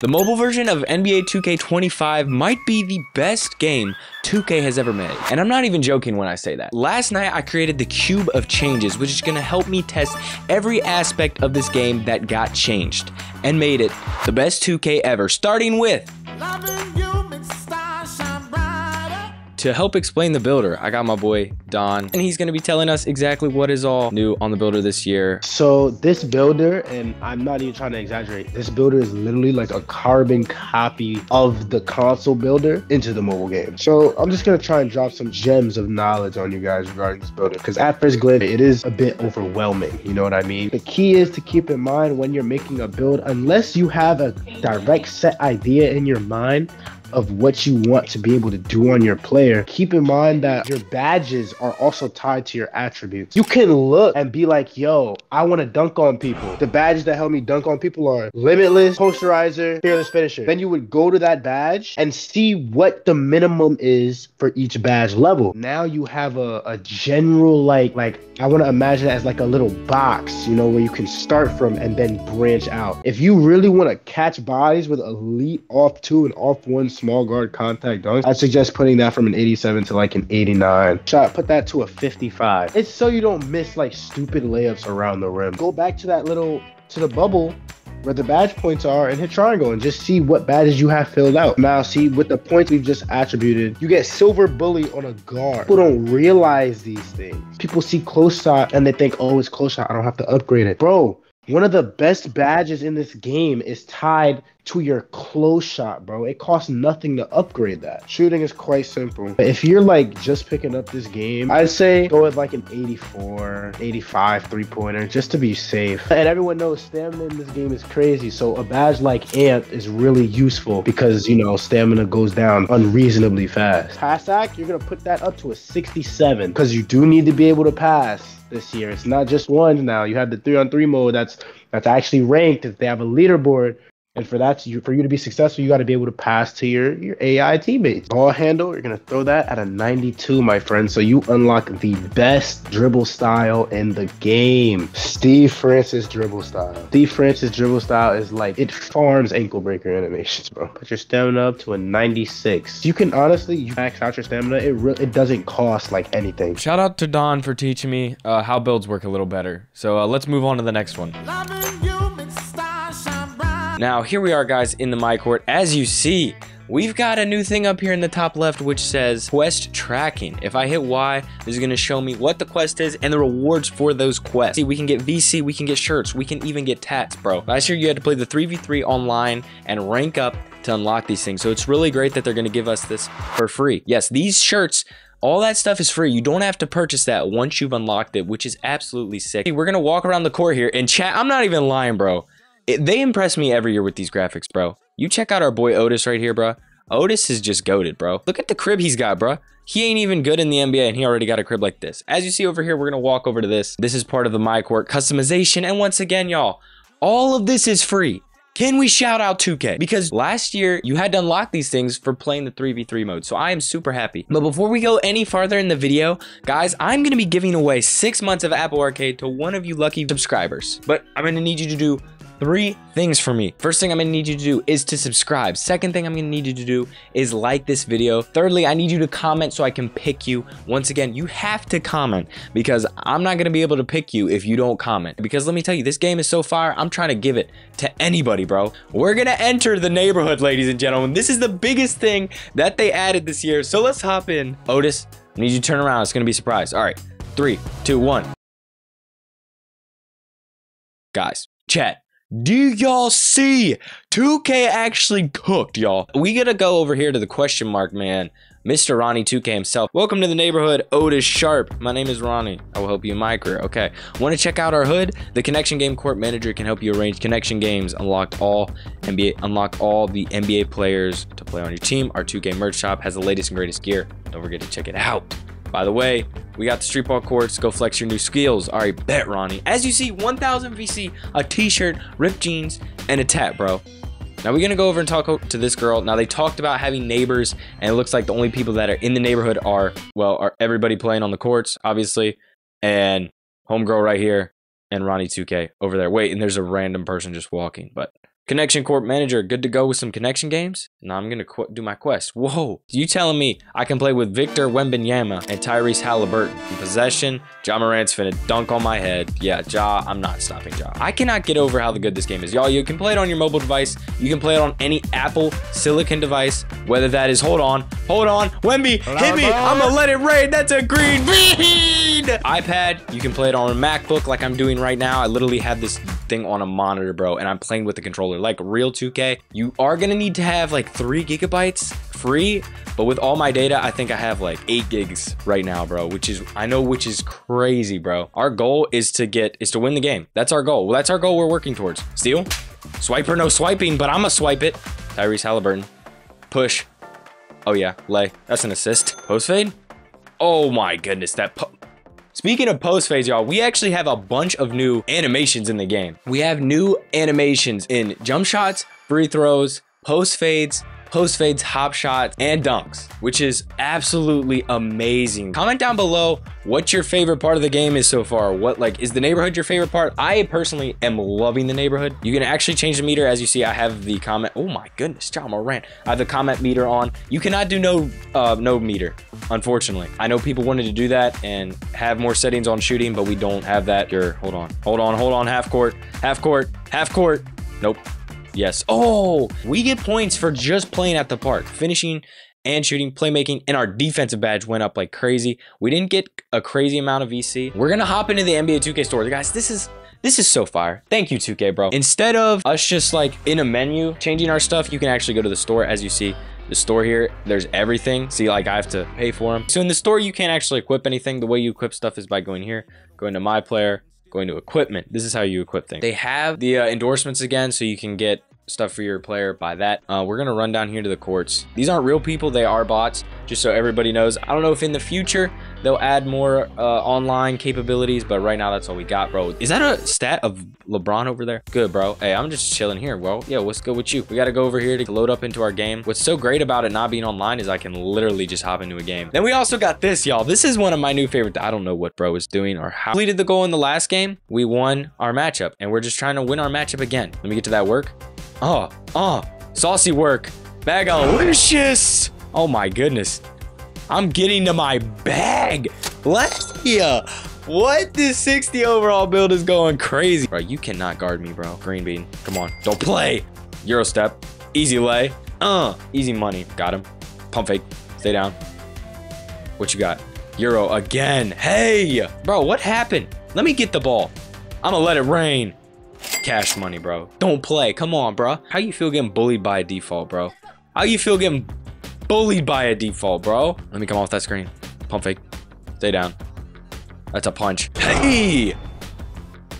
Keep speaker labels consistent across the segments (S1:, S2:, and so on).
S1: The mobile version of NBA 2K25 might be the best game 2K has ever made. And I'm not even joking when I say that. Last night, I created the Cube of Changes, which is gonna help me test every aspect of this game that got changed and made it the best 2K ever, starting with To help explain the builder, I got my boy Don, and he's to be telling us exactly what is all new on the builder this year.
S2: So this builder, and I'm not even trying to exaggerate, this builder is literally like a carbon copy of the console builder into the mobile game. So I'm just to try and drop some gems of knowledge on you guys regarding this builder, because at first glance, it is a bit overwhelming. You know what I mean? The key is to keep in mind when you're making a build, unless you have a direct set idea in your mind, of what you want to be able to do on your player, keep in mind that your badges are also tied to your attributes. You can look and be like, yo, I want to dunk on people. The badges that help me dunk on people are Limitless, Posterizer, Fearless Finisher. Then you would go to that badge and see what the minimum is for each badge level. Now you have a, a general, like, like I want to imagine it as like a little box, you know, where you can start from and then branch out. If you really want to catch bodies with elite off two and off one small guard contact dunks, I suggest putting that from an 87 to like an 89. Shot, put that to a 55. It's so you don't miss like stupid layups around the rim. Go back to that little to the bubble where the badge points are and hit triangle and just see what badges you have filled out. Now, see, with the points we've just attributed, you get silver bully on a guard. People don't realize these things. People see close shot and they think, oh, it's close shot. I don't have to upgrade it. Bro, one of the best badges in this game is tied to your close shot, bro. It costs nothing to upgrade that. Shooting is quite simple. If you're like just picking up this game, I'd say go with like an 84, 85 three pointer just to be safe. And everyone knows stamina in this game is crazy. So a badge like Ant is really useful because, you know, stamina goes down unreasonably fast. Pass act, you're going to put that up to a 67 because you do need to be able to pass this year. It's not just ones now. You have the three on three mode that's that's actually ranked. If they have a leaderboard, and for that, to, for you to be successful, you got to be able to pass to your, your AI teammates. Ball handle, you're going to throw that at a 92, my friend. So you unlock the best dribble style in the game. Steve Francis dribble style. Steve Francis dribble style is like, it farms ankle breaker animations, bro. Put your stamina up to a 96. You can honestly, you max out your stamina. It, re- it doesn't cost like anything.
S1: Shout out to Don for teaching me uh, how builds work a little better. So uh, let's move on to the next one. Now, here we are, guys, in the my court. As you see, we've got a new thing up here in the top left which says quest tracking. If I hit Y, this is going to show me what the quest is and the rewards for those quests. See, we can get VC, we can get shirts, we can even get tats, bro. Last year, you had to play the 3v3 online and rank up to unlock these things. So it's really great that they're going to give us this for free. Yes, these shirts all that stuff is free. You don't have to purchase that once you've unlocked it, which is absolutely sick. We're going to walk around the court here and chat. I'm not even lying, bro. It, they impress me every year with these graphics, bro. You check out our boy Otis right here, bro. Otis is just goaded, bro. Look at the crib he's got, bro. He ain't even good in the NBA and he already got a crib like this. As you see over here, we're going to walk over to this. This is part of the My Court customization. And once again, y'all, all of this is free. Can we shout out 2K? Because last year you had to unlock these things for playing the 3v3 mode. So I am super happy. But before we go any farther in the video, guys, I'm to be giving away six months of Apple Arcade to one of you lucky subscribers. But I'm to need you to do three things for me. First thing I'm gonna need you to do is to subscribe. Second thing I'm gonna need you to do is like this video. Thirdly, I need you to comment so I can pick you. Once again, you have to comment because I'm not gonna be able to pick you if you don't comment. Because let me tell you, this game is so fire, I'm trying to give it to anybody, bro. We're gonna enter the neighborhood, ladies and gentlemen. This is the biggest thing that they added this year. So let's hop in. Otis, I need you to turn around. It's gonna be a surprise. All right, three, two, one. Guys, chat, do y'all see? 2K actually cooked, y'all. We gotta go over here to the question mark, man. Mr. Ronnie 2K himself. Welcome to the neighborhood, Otis Sharp. My name is Ronnie. I will help you in my career. Okay. Want to check out our hood? The Connection Game Court Manager can help you arrange connection games, unlock all NBA, unlock all the NBA players to play on your team. Our 2K merch shop has the latest and greatest gear. Don't forget to check it out. By the way, we got the street ball courts. Go flex your new skills. All right, bet, Ronnie. As you see, 1,000 VC, a t-shirt, ripped jeans, and a tat, bro. Now we're gonna go over and talk to this girl. Now they talked about having neighbors, and it looks like the only people that are in the neighborhood are, well, are everybody playing on the courts, obviously, and homegirl right here, and Ronnie 2K over there. Wait, and there's a random person just walking, but Connection Court Manager, good to go with some connection games? Now I'm gonna do my quest. Whoa, you telling me I can play with Victor Wembanyama and Tyrese Halliburton in possession? Ja Morant's finna dunk on my head. Yeah, Ja, I'm not stopping Ja. I cannot get over how the good this game is. Y'all, you can play it on your mobile device. You can play it on any Apple Silicon device, whether that is, hold on, hold on, Wemby, hit me, I'm gonna let it rain. That's a green bean. iPad, you can play it on a MacBook like I'm doing right now. I literally have this thing on a monitor, bro, and I'm playing with the controller like real 2K. You are gonna need to have like three gigabytes free, but with all my data, I think I have like eight gigs right now, bro, which is, I know, which is crazy, bro. Our goal is to get, is to win the game. That's our goal. Well, that's our goal we're working towards. Steal, swiper, no swiping, but I'm gonna swipe it. Tyrese Halliburton, push. Oh yeah, lay. That's an assist. Post fade. Oh my goodness, that Speaking of post fades, y'all, we actually have a bunch of new animations in the game. We have new animations in jump shots, free throws, post fades, post fades, hop shots, and dunks, which is absolutely amazing. Comment down below what your favorite part of the game is so far. What like is the neighborhood your favorite part? I personally am loving the neighborhood. You can actually change the meter as you see. I have the comment. Oh my goodness, Ja Morant. I have the comment meter on. You cannot do no uh, no meter, unfortunately. I know people wanted to do that and have more settings on shooting, but we don't have that. Here, hold on, hold on, hold on. Half court, half court, half court. Nope. Yes. Oh, we get points for just playing at the park, finishing and shooting, playmaking, and our defensive badge went up like crazy. We didn't get a crazy amount of VC. We're gonna hop into the NBA 2K store. Guys, this is this is so fire. Thank you, 2K, bro. Instead of us just like in a menu changing our stuff, you can actually go to the store as you see the store here there's everything see like i have to pay for them so in the store you can't actually equip anything the way you equip stuff is by going here going to my player going to equipment. This is how you equip things. They have the uh, endorsements again, so you can get stuff for your player by that. Uh, we're gonna run down here to the courts. These aren't real people, they are bots, just so everybody knows. I don't know if in the future they'll add more uh, online capabilities, but right now that's all we got, bro. Is that a stat of LeBron over there? Good, bro. Hey, I'm just chilling here, bro. Yeah, what's good with you? We gotta go over here to load up into our game. What's so great about it not being online is I can literally just hop into a game. Then we also got this, y'all. This is one of my new favorite. I don't know what bro is doing or how. Completed the goal in the last game. We won our matchup, and we're just trying to win our matchup again. Let me get to that work. Oh, oh, saucy work. Bagalicious. Oh my goodness. I'm getting to my bag. Let's yeah. What this 60 overall build is going crazy. Bro, you cannot guard me, bro. Green bean. Come on. Don't play. Euro step. Easy lay. Uh, easy money. Got him. Pump fake. Stay down. What you got? Euro again. Hey, bro, what happened? Let me get the ball. I'm gonna let it rain. Cash money, bro. Don't play. Come on, bro. How you feel getting bullied by default, bro? How you feel getting bullied by a default, bro? Let me come off that screen. Pump fake. Stay down. That's a punch. Hey!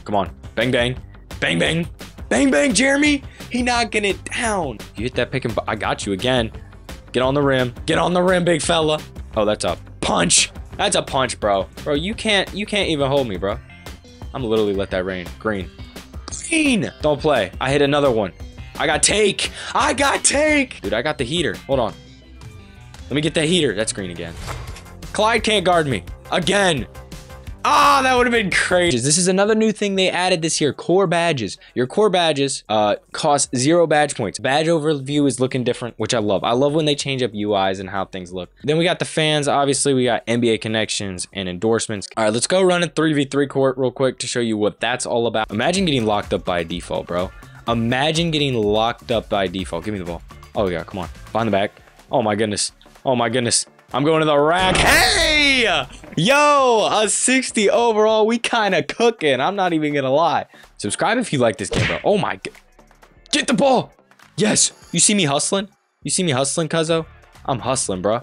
S1: Come on. Bang, bang. Bang, bang. Bang, bang, Jeremy. He knocking it down. You hit that pick and I got you again. Get on the rim. Get on the rim, big fella. Oh, that's a punch. That's a punch, bro. Bro, you can't you can't even hold me, bro. I'm literally let that rain. Green. Green! Don't play. I hit another one. I got take. I got take. Dude, I got the heater. Hold on. Let me get that heater. That's green again. Clyde can't guard me. Again. Ah, oh, that would have been crazy. This is another new thing they added this year, core badges. Your core badges uh, cost zero badge points. Badge overview is looking different, which I love. I love when they change up UIs and how things look. Then we got the fans. Obviously, we got NBA connections and endorsements. All right, let's go run a 3v3 court real quick to show you what that's all about. Imagine getting locked up by default, bro. Imagine getting locked up by default. Give me the ball. Oh, yeah, come on. Behind the back. Oh, my goodness. Oh, my goodness. I'm going to the rack. Hey! Yo, a 60 overall. We kind of cooking. I'm not even going to lie. Subscribe if you like this game, bro. Oh my god. Get the ball. Yes. You see me hustling? You see me hustling, cuzzo? I'm hustling, bro.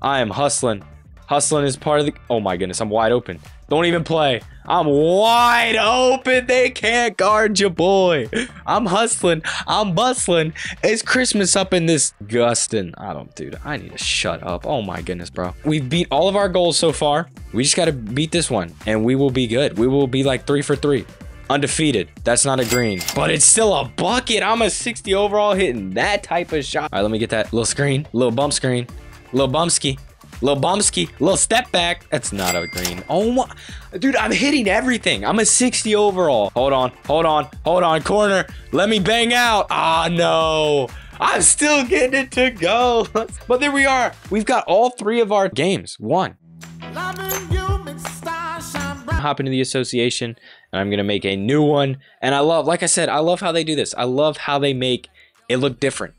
S1: I am hustling. Hustling is part of the... Oh my goodness, I'm wide open. Don't even play. I'm wide open. They can't guard your boy. I'm hustling. I'm bustling. It's Christmas up in this Gustin. I don't, dude. I need to shut up. Oh my goodness, bro. We've beat all of our goals so far. We just got to beat this one and we will be good. We will be like three for three. Undefeated. That's not a green, but it's still a bucket. I'm a 60 overall hitting that type of shot. All right, let me get that little screen, little bump screen, little bumpski. Little Bumsky, little step back. That's not a green. Oh my, dude, I'm hitting everything. I'm a 60 overall. Hold on, hold on, hold on. Corner, let me bang out. Ah, no. I'm still getting it to go. but there we are. We've got all three of our games won. Hop into the association and I'm going to make a new one. And I love, like I said, I love how they do this. I love how they make it look different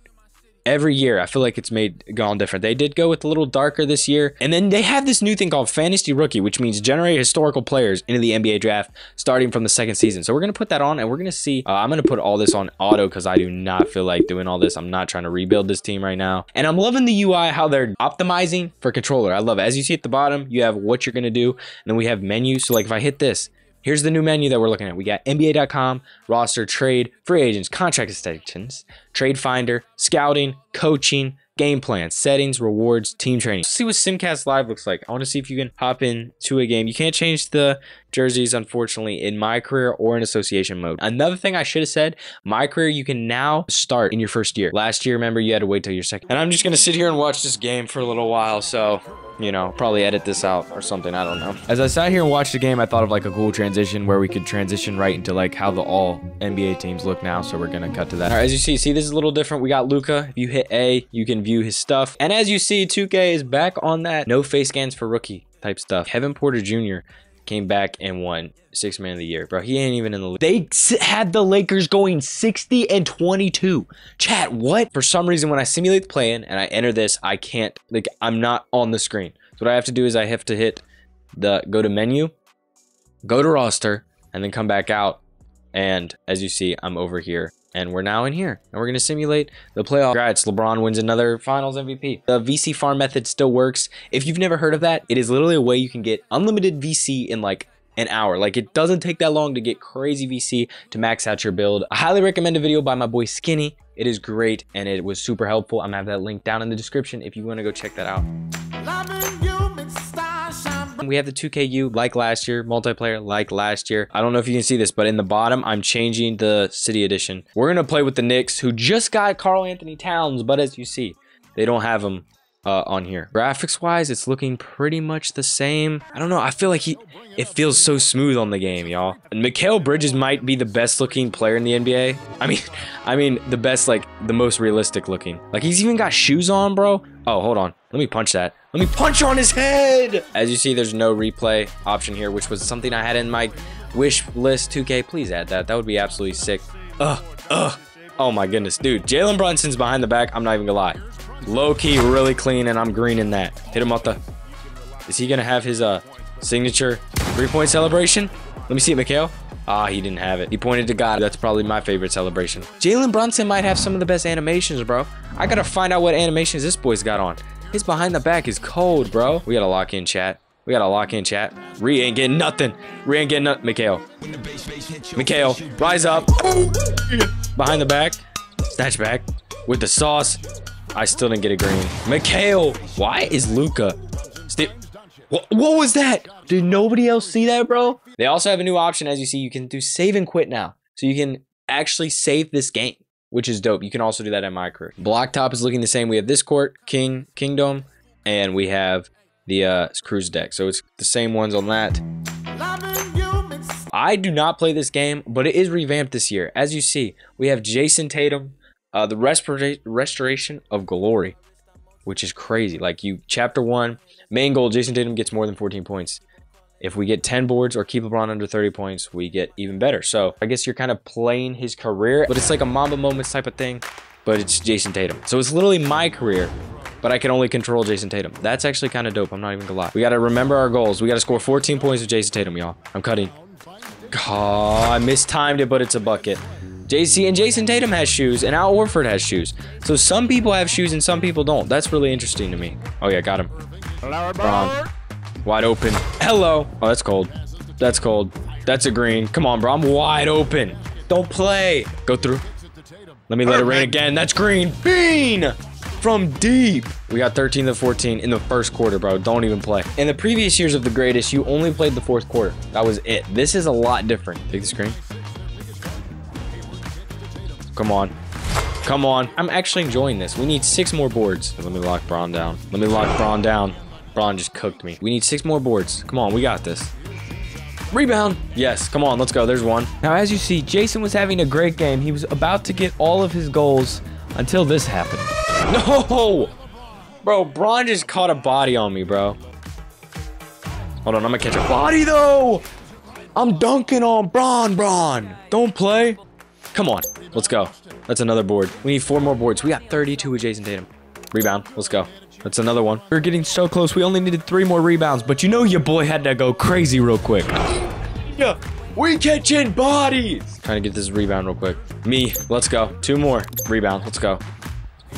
S1: every year I feel like it's made gone different. They did go with a little darker this year. And then they have this new thing called Fantasy Rookie, which means generate historical players into the NBA draft starting from the second season. So we're going to put that on and we're going to see. Uh, I'm going to put all this on auto because I do not feel like doing all this. I'm not trying to rebuild this team right now. And I'm loving the UI, how they're optimizing for controller. I love it. As you see at the bottom, you have what you're going to do. And then we have menus. So like if I hit this, Here's the new menu that we're looking at. We got NBA.com, roster, trade, free agents, contract extensions, trade finder, scouting, coaching, game plans, settings, rewards, team training. Let's see what Simcast Live looks like. I want to see if you can hop into a game. You can't change the jerseys, unfortunately, in my career or in association mode. Another thing I should have said, my career, you can now start in your first year. Last year, remember, you had to wait till your second. And I'm just going to sit here and watch this game for a little while, so you know, probably edit this out or something. I don't know. As I sat here and watched the game, I thought of like a cool transition where we could transition right into like how the all NBA teams look now. So we're going to cut to that. As you see, see, this is a little different. We got Luka. If you hit A, you can view his stuff. And as you see, 2K is back on that no face scans for rookie type stuff. Kevin Porter Jr came back and won six man of the year, bro. He ain't even in the league. They had the Lakers going 60 and 22. Chat, what? For some reason, when I simulate the play-in and I enter this, I can't, like, I'm not on the screen. So what I have to do is I have to hit the, go to menu, go to roster, and then come back out. And as you see, I'm over here and we're now in here and we're going to simulate the playoff. Congrats, LeBron wins another finals MVP. The VC farm method still works. If you've never heard of that, it is literally a way you can get unlimited VC in like an hour. Like it doesn't take that long to get crazy VC to max out your build. I highly recommend a video by my boy Skinny. It is great and it was super helpful. I'm gonna have that link down in the description if you want to go check that out. We have the 2KU like last year, multiplayer like last year. I don't know if you can see this, but in the bottom, I'm changing the city edition. We're going to play with the Knicks, who just got Karl-Anthony Towns, but as you see, they don't have him uh, on here. Graphics wise, it's looking pretty much the same. I don't know. I feel like he, it feels so smooth on the game, y'all. Mikal Bridges might be the best looking player in the NBA. I mean, I mean the best, like the most realistic looking. Like he's even got shoes on, bro. Oh, hold on. Let me punch that. Let me punch on his head. As you see, there's no replay option here, which was something I had in my wish list 2K. Please add that. That would be absolutely sick. Ugh, ugh. Oh my goodness, dude. Jalen Brunson's behind the back. I'm not even gonna lie. Low key, really clean, and I'm green in that. Hit him up the. Is he gonna have his uh signature three point celebration? Let me see it, Mikal. Ah, he didn't have it. He pointed to God. That's probably my favorite celebration. Jalen Brunson might have some of the best animations, bro. I gotta find out what animations this boy's got on. His behind the back is cold, bro. We gotta lock in chat. We gotta lock in chat. Ree ain't getting nothing. Ree ain't getting nothing. Mikal. Mikal, rise up. Behind the back. Snatch back. With the sauce. I still didn't get a green. Mikal, why is Luka? What, what was that? Did nobody else see that, bro? They also have a new option, as you see, you can do save and quit now. So you can actually save this game, which is dope. You can also do that in my career. Blacktop is looking the same. We have this court, King, Kingdom, and we have the uh, cruise deck. So it's the same ones on that. I do not play this game, but it is revamped this year. As you see, we have Jayson Tatum, uh, the restoration of glory, which is crazy. Like you, chapter one, main goal: Jayson Tatum gets more than 14 points. If we get 10 boards or keep LeBron under 30 points, we get even better. So I guess you're kind of playing his career, but it's like a Mamba moments type of thing, but it's Jayson Tatum. So it's literally my career, but I can only control Jayson Tatum. That's actually kind of dope. I'm not even gonna lie. We got to remember our goals. We got to score 14 points with Jayson Tatum, y'all. I'm cutting. Oh, I mistimed it, but it's a bucket. JC and Jayson Tatum has shoes, and Al Horford has shoes. So some people have shoes and some people don't. That's really interesting to me. Oh yeah, got him. Bron. Wide open. Hello. Oh, that's cold. That's cold. That's a green. Come on, bro. I'm wide open. Don't play. Go through. Let me let it rain again. That's green. Bean! From deep. We got 13 to 14 in the first quarter, bro. Don't even play. In the previous years of the greatest, you only played the fourth quarter. That was it. This is a lot different. Take the screen. Come on. Come on. I'm actually enjoying this. We need six more boards. Let me lock Bron down. Let me lock Bron down. Bron just cooked me. We need six more boards. Come on, we got this. Rebound. Yes, come on, let's go. There's one. Now, as you see, Jayson was having a great game. He was about to get all of his goals until this happened. No! Bro, Bron just caught a body on me, bro. Hold on, I'm gonna catch a body, though! I'm dunking on Bron, Bron! Don't play. Come on, let's go. That's another board. We need four more boards. We got 32 with Jayson Tatum. Rebound, let's go. That's another one. We're getting so close. We only needed three more rebounds, but you know your boy had to go crazy real quick. Yeah, we catching bodies. Trying to get this rebound real quick. Me, let's go. Two more. Rebound, let's go.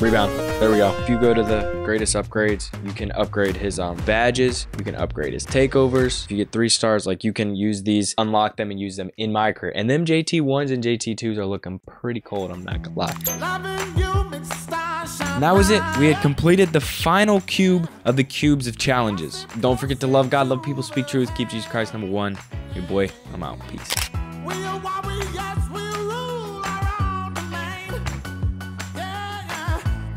S1: Rebound. There we go. If you go to the greatest upgrades, you can upgrade his um, badges. You can upgrade his takeovers. If you get three stars, like you can use these, unlock them, and use them in my career. And them JT1s and JT2s are looking pretty cold, I'm not gonna lie. And that was it. We had completed the final cube of the cubes of challenges. Don't forget to love God, love people, speak truth, keep Jesus Christ number one. Your boy, I'm out. Peace.